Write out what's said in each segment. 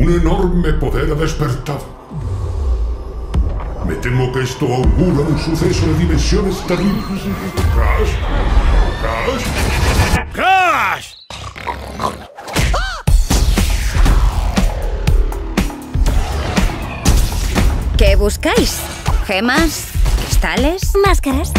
Un enorme poder ha despertado. Me temo que esto augura un suceso de dimensiones terribles. ¡Crash! ¡Crash! ¡Crash! ¿Qué buscáis? ¿Gemas? ¿Cristales? Máscaras.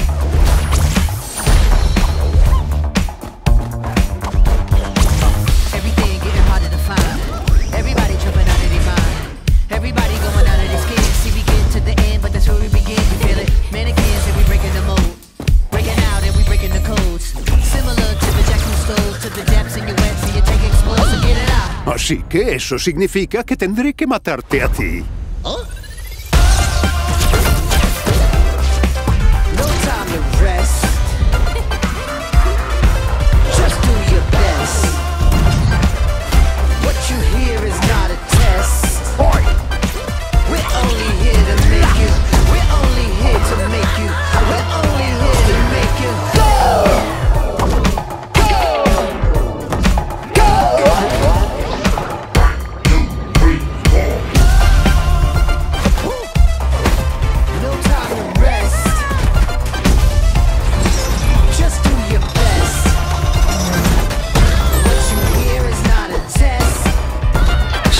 Así que eso significa que tendré que matarte a ti. ¿Ah?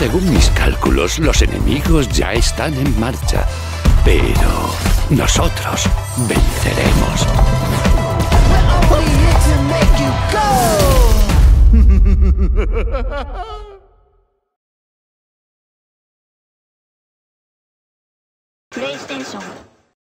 Según mis cálculos, los enemigos ya están en marcha. Pero nosotros venceremos. PlayStation